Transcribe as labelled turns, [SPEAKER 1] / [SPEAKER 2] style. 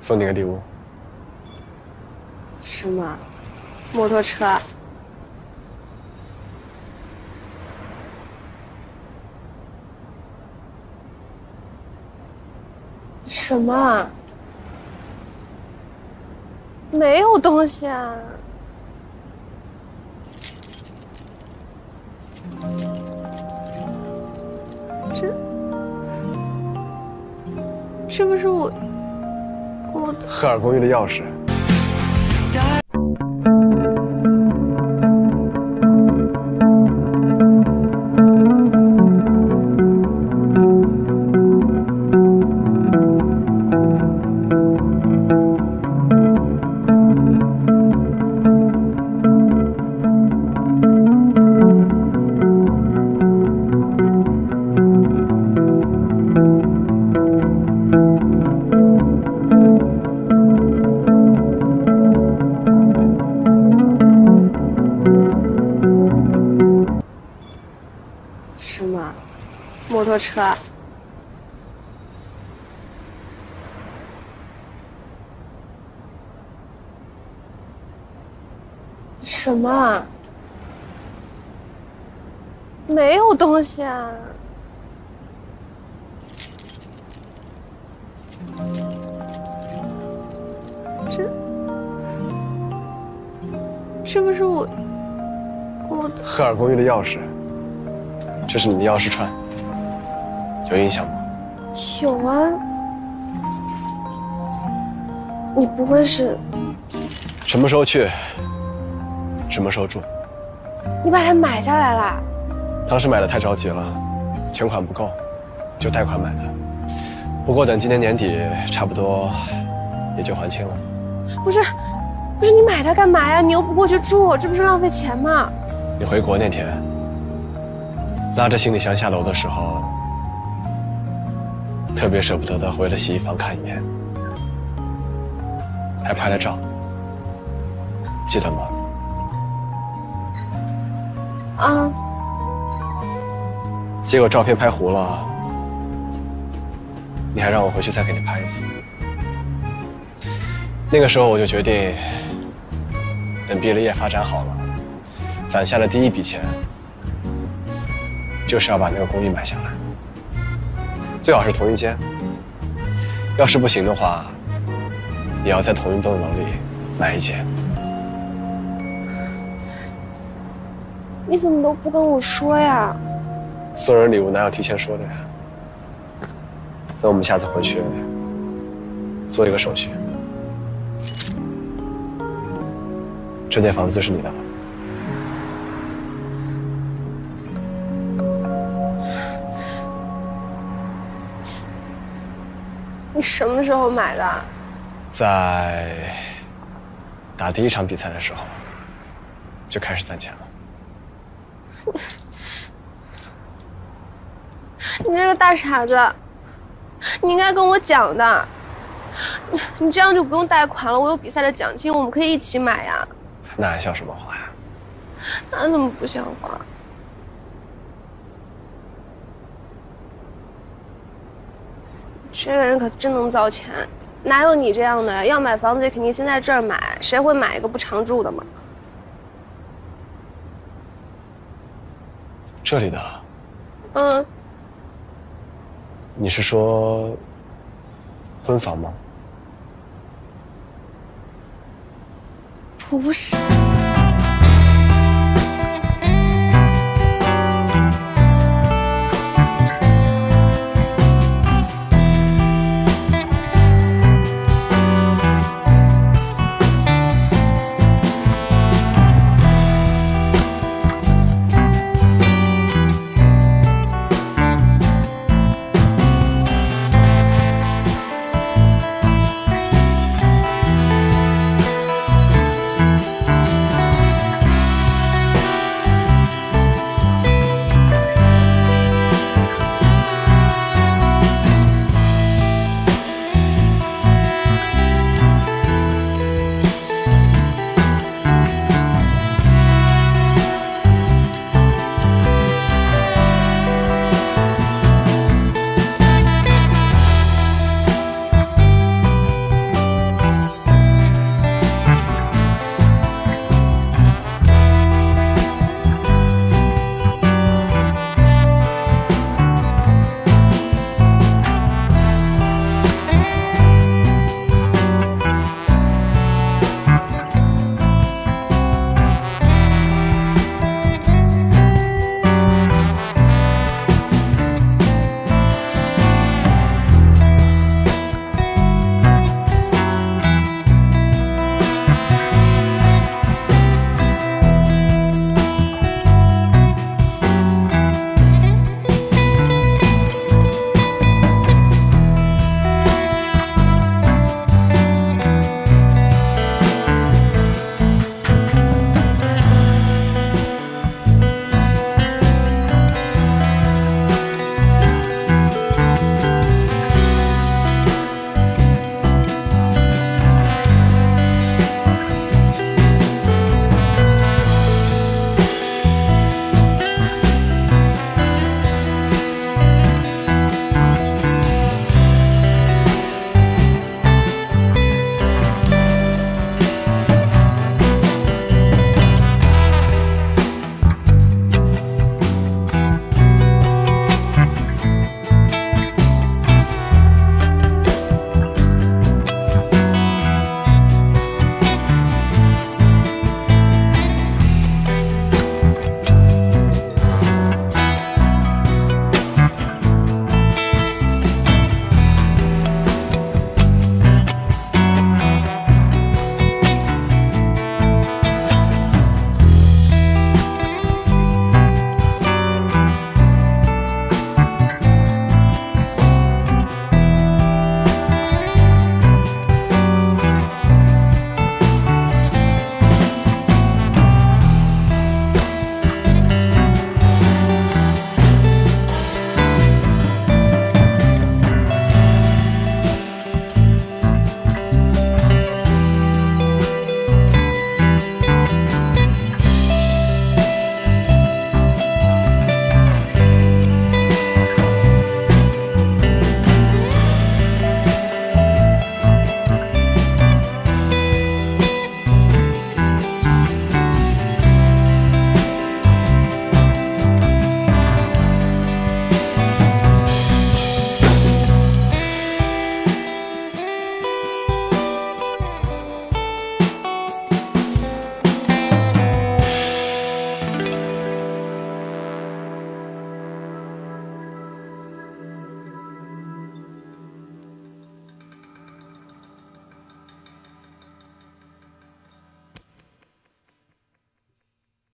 [SPEAKER 1] 送你个礼物。
[SPEAKER 2] 什么？摩托车？什么？没有东西啊！这，这不是我，
[SPEAKER 1] 赫尔公寓的钥匙。
[SPEAKER 2] 车？什么？没有东西啊！这，这不是我，我
[SPEAKER 1] 赫尔公寓的钥匙。这是你的钥匙串，有印象吗？
[SPEAKER 2] 有啊。你不会是？
[SPEAKER 1] 什么时候去？什么时候住？
[SPEAKER 2] 你把它买下来了？
[SPEAKER 1] 当时买的太着急了，全款不够，就贷款买的。不过等今年年底，差不多也就还清了。
[SPEAKER 2] 不是，不是你买它干嘛呀？你又不过去住，这不是浪费钱吗？
[SPEAKER 1] 你回国那天，拉着行李箱下楼的时候，特别舍不得的回了洗衣房看一眼，还拍了照，记得吗？
[SPEAKER 2] 啊。
[SPEAKER 1] 结果照片拍糊了，你还让我回去再给你拍一次。那个时候我就决定，等毕了业发展好了，攒下了第一笔钱，就是要把那个公寓买下来，最好是同一间。要是不行的话，也要在同一栋楼里买一间。
[SPEAKER 2] 你怎么都不跟我说呀？
[SPEAKER 1] 送人礼物哪有提前说的呀？那我们下次回去做一个手续。这间房子就是你的了。
[SPEAKER 2] 你什么时候买的？
[SPEAKER 1] 在打第一场比赛的时候就开始攒钱了。
[SPEAKER 2] 你这个大傻子，你应该跟我讲的。你这样就不用贷款了，我有比赛的奖金，我们可以一起买呀。
[SPEAKER 1] 那还像什么话呀？
[SPEAKER 2] 那怎么不像话？这个人可真能造钱，哪有你这样的？要买房子也肯定先在这儿买，谁会买一个不常住的嘛？
[SPEAKER 1] 这里的？
[SPEAKER 2] 嗯。
[SPEAKER 1] 你是说婚房吗？
[SPEAKER 2] 不是。